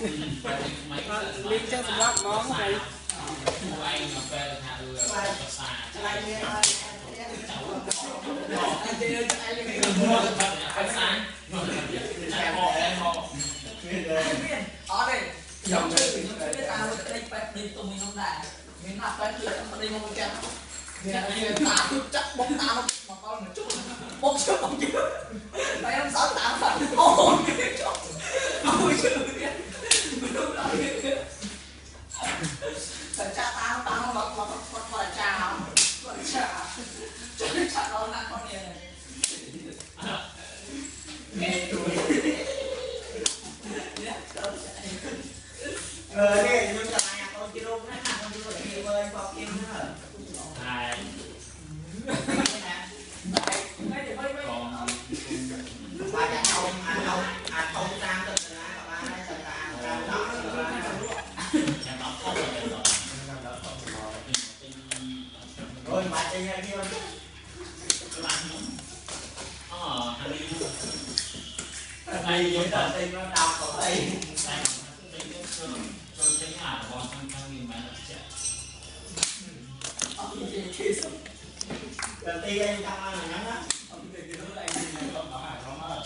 លេងចឹងសម្រាប់ហ្មងហើយឯងមកពេលថាលឺភាសាឆ្លៃមានអត់អត់ទេឯងគេមកភាសាចាក់មកឯងមកអត់ទេខ្ញុំជឿខ្ញុំជឿថាដេកបែបដេកទុំខ្ញុំដែរមានណាស់បែបលឿនដេកមកចាក់ចាក់គេតាចាក់បុកតាមមកដល់មកជុំបុកជុំជឿតែខ្ញុំសោតតាមអូ quay qua kia nữa này còn ba chắc không anh không anh không sang từ từ anh ba nói từ từ anh ra đó rồi mà chơi ra kia các bạn ờ hay đây với tờ tin nó đau cổ tay tôi thấy là con thằng thằng gì mà nó chạy Jesus. Đầu tiên em là ngắn á. Ông thì cái thứ không bảo hải không ơi.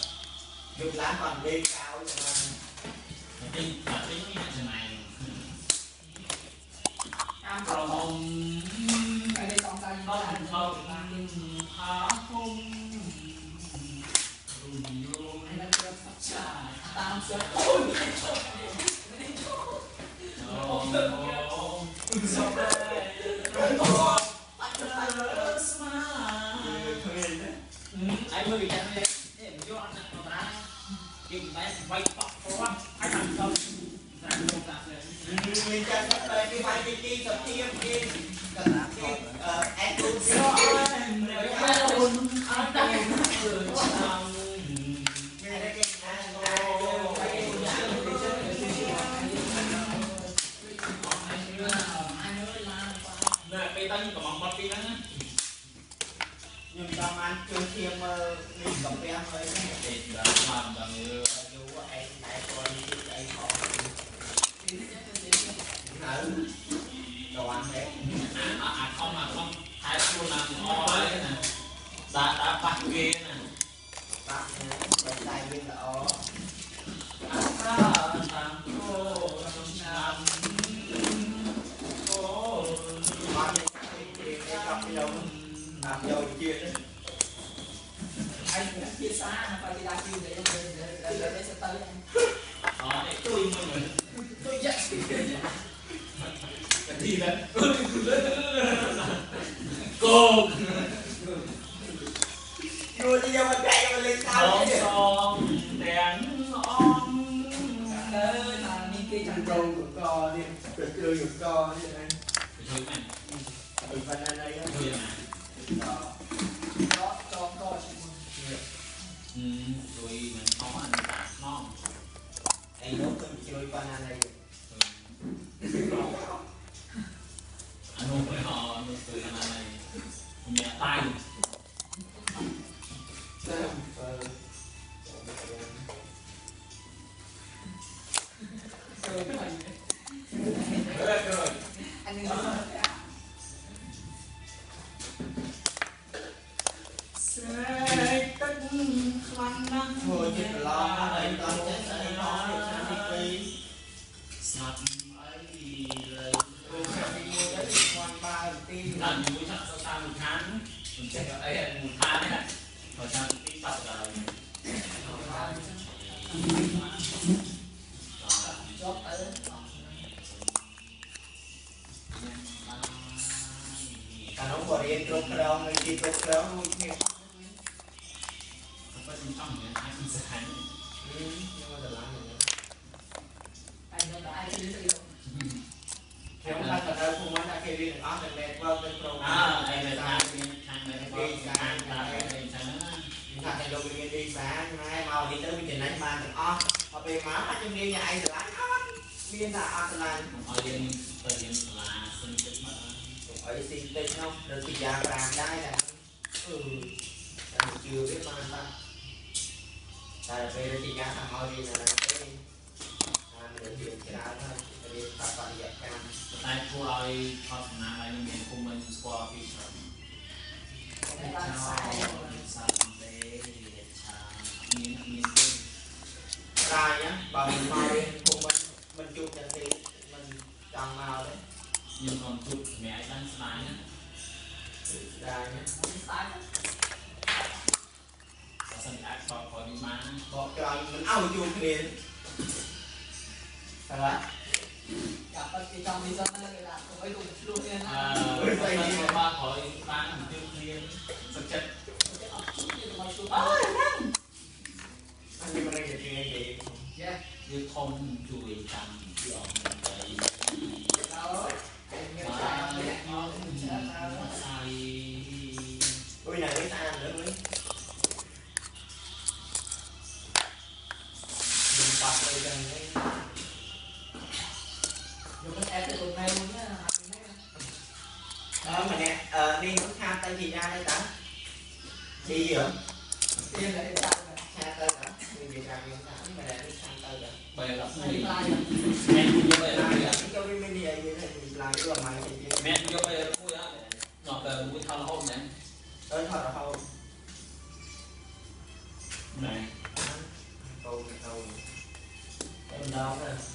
Dùng lá bằng đi cao cho. Mà tính mà như thế này. Em còn hồng. Cái này con tay có thành không? Hả không? Anh đang chơi phát trà. Tam sẽ ôi. Ôi. ចាត់តែគេវាយទីទីសទៀមគេកណាគេអេតូសអរមិនអត់ដល់ đã bắt ghê nè បាក់តែតែយើងល្អ à ta làm cô làm làm cô បាក់នេះគេគេចប់យកតាមយកជាតិ anh chia xa mà phải đi đa chiều để để để để để sẽ tới anh đó để tôi mình tôi dạy cái gì đấy cô យូរយកមកតែមកលេ Đưa đi cho mình chạy mình lên sau Ông con đèn ông Ơ là đi kia chẳng câu của co đi Từ từ của co đi đây Ừ phần này đây á. Đó. Đó cho co chị mua Ừ rồi mình có ăn tạp non Ê nấu cơm chơi banana này. ខ្លាំងណាស់ធ្វើជាប្រឡងអីដល់ចិត្តអីដល់ឆ្នាំទី2ស្រាប់អីលើគោលឆ្នាំទី1ដល់ស្វាន់បើទីដល់1ឆ្នាំទៅតាមមួយខាងមិនចេះអីមួយខាងណាដល់ឆ្នាំទី2បាត់ដល់ចប់អីកាលនោះក៏រៀនគ្រប់ក្រងនៅទីគ្រប់ក្រងមួយគ្នា ខ្ញុំចង់និយាយអាចមិនសាហាយអឺខ្ញុំមកដល់ឡានអាចដល់អាចនិយាយខ្ញុំថាតើពួកមិនដាក់គេរៀនអស់តែ network ទៅក្រុមអើតែថាមានខាង network ខាងតាមអីចឹងណាថាតែលោករៀនទីសាម៉ែមកនេះទៅវាចំណេញបានទាំងអស់មកពេលមកអាចជំនាញឯងស្រឡាញ់អត់មានថាអត់ស្រឡាញ់ឲ្យយើងទៅរៀនសាលាសិនតិចមកអីស៊ីតិចនោះឬពីយ៉ា5ដែរតែអឺតែជឿវាបានបាទ តែពេលទីយ៉ាថាមករៀនអាហ្នឹងទេតាមរបៀបច្រើនហើយរៀនតាមបរិយាកាសតែធ្វើឲ្យខុសសំណាងឲ្យមានគុំមិនស្គាល់ពីច្រើនតែបានខ្សែសាប់ទេឆាមានមានទេប្រាយណាបើមិនមករៀនភូមិមិនមិនជួបទាំងទេមិនចង់មកទេខ្ញុំ còn chụp mẹ đang sáng nhá ប្រាយណាខ្សែ có sân ác សិនអាចបកគាត់នេះបានបកក្រោយមិនឲ្យយូរគ្នាអរចាប់បាត់គេចង់នេះសិនណាគេដាក់ទៅឲ្យដូចឆ្លោះគ្នាណាអឺបើមកបាក់ក្រោយបានមិនទៀងគ្នាសុខចិត្តអត់ជួយទៅមកជួយអូយណាអញមិនរកជាគេយ៉ាយើងធំជួយតាមពីអង្គទៅអូយមានតាមអ្នកអង្គ Đó mà nè, đi muốn tham tay gì ra đây tả gì vậy? Đi là đi tay tả Đi việc làm gì tả Mà nè, đi tham tay tả Bè lắm Đi lai vậy Mẹ đi vô lai vậy Cho đi mình đi vậy Vậy là lai cái mày Mẹ đi vô vui á. Ngọt bè vui thao là nè Tới thao là hôm Này Câu này. and all this.